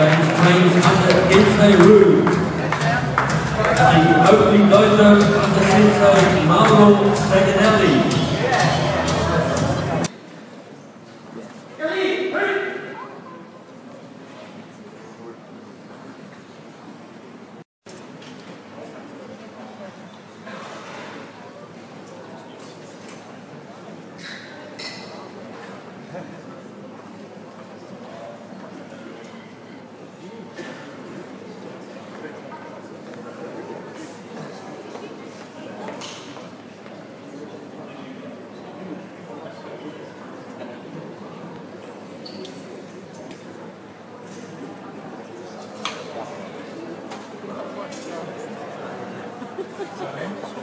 James trains under Genseiryu. The opening dojo under Sensei Mauro Saganelli. ですよね。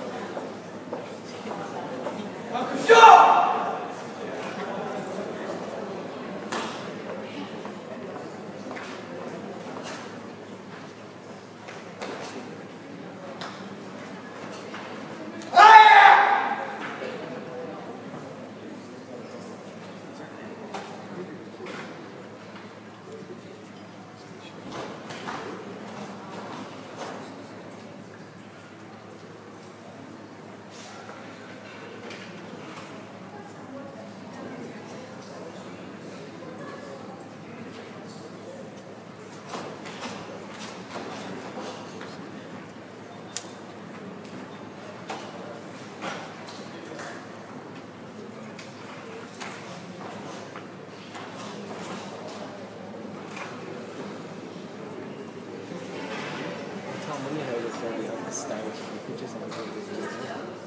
When you heard this already on the